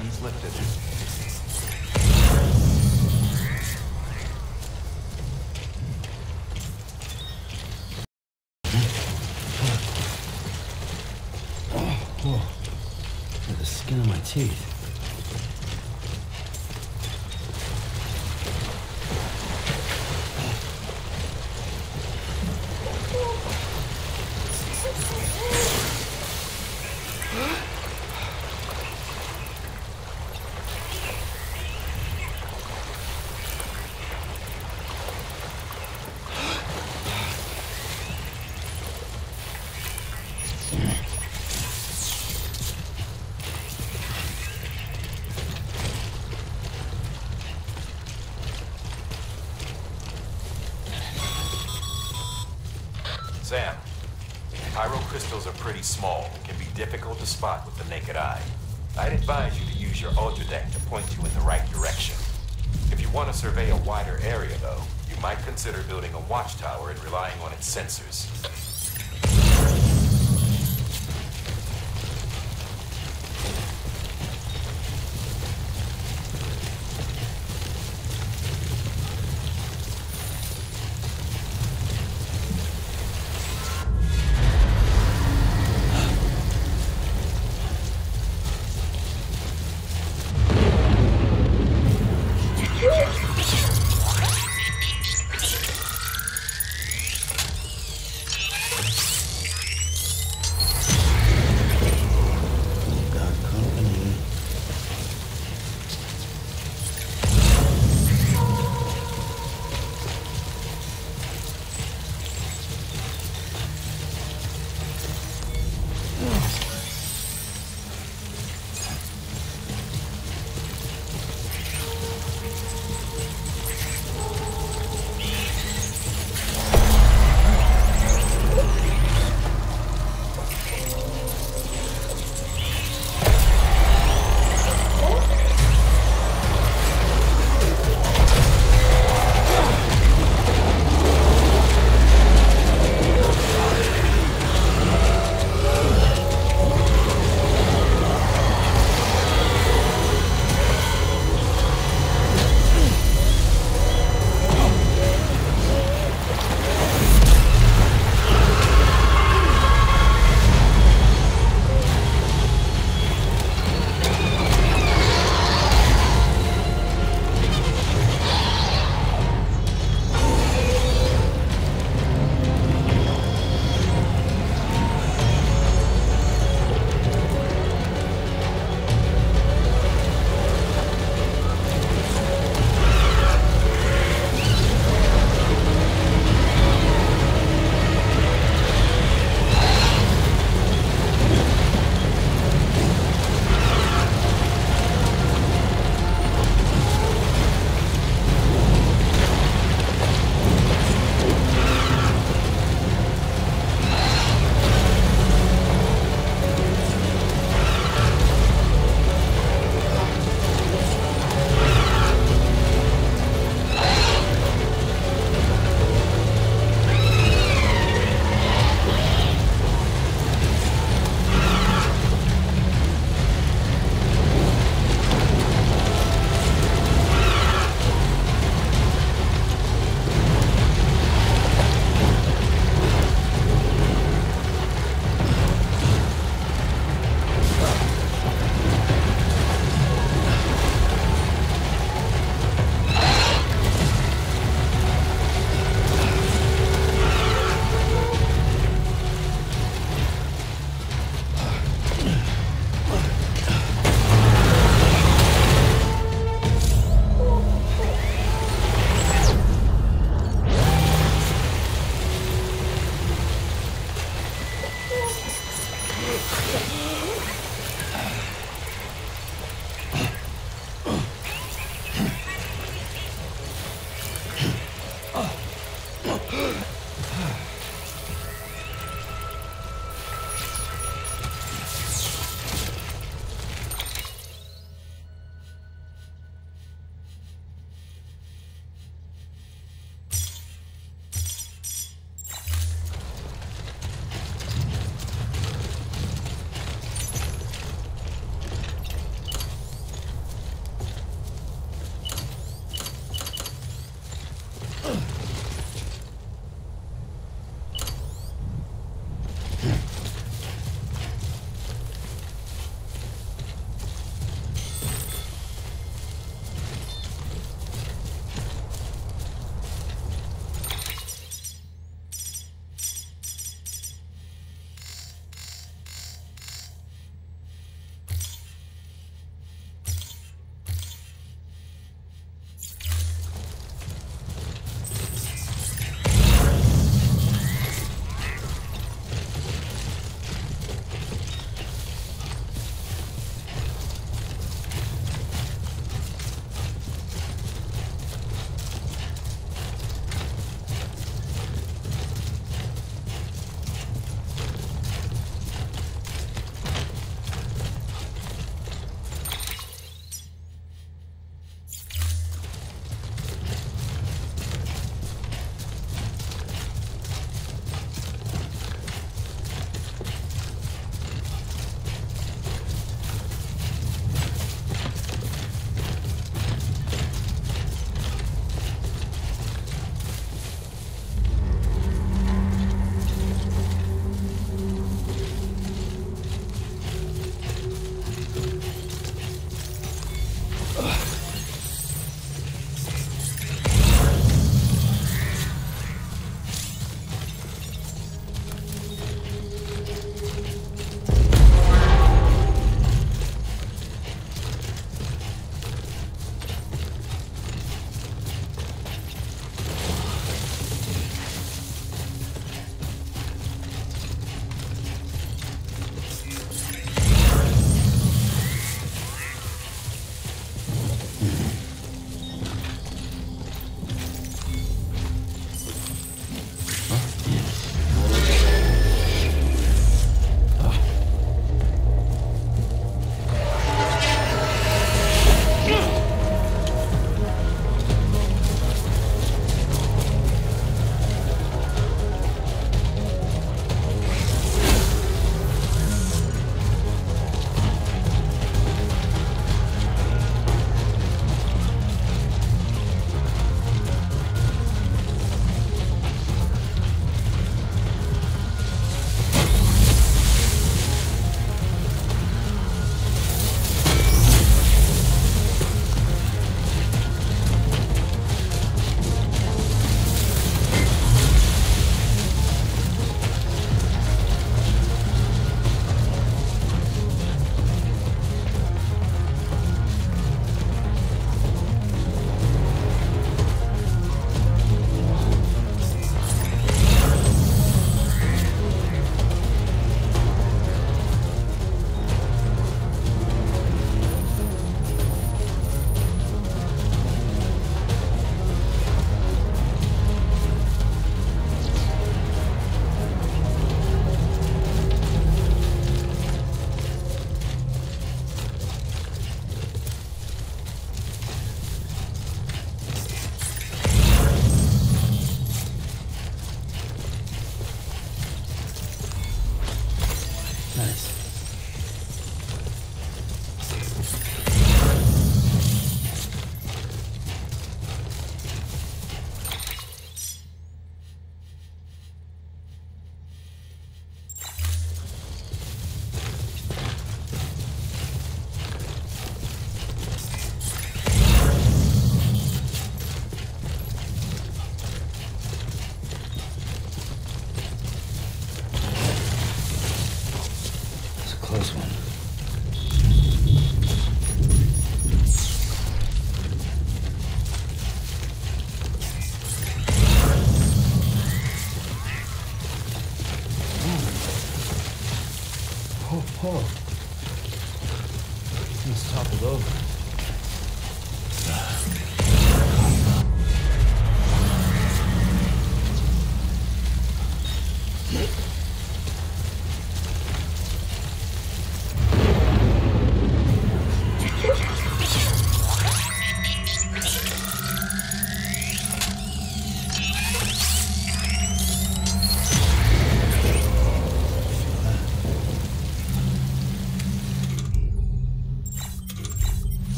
restrictions lifted. Oh, oh. Look at the skin on my teeth. Pyrocrystals are pretty small and can be difficult to spot with the naked eye. I'd advise you to use your Odradek to point you in the right direction. If you want to survey a wider area, though, you might consider building a watchtower and relying on its sensors.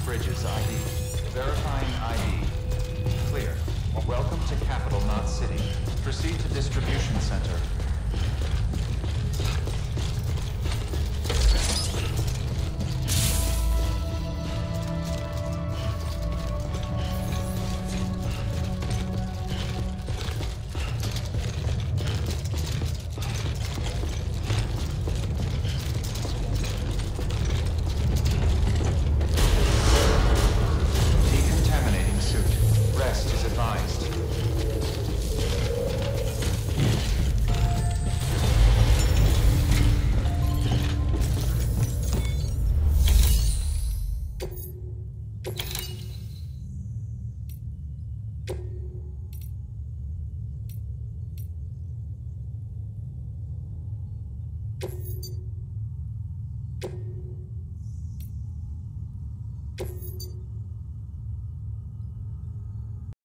Bridges ID. Verifying ID. Clear. Welcome to Capital Knot City. Proceed to Distribution Center.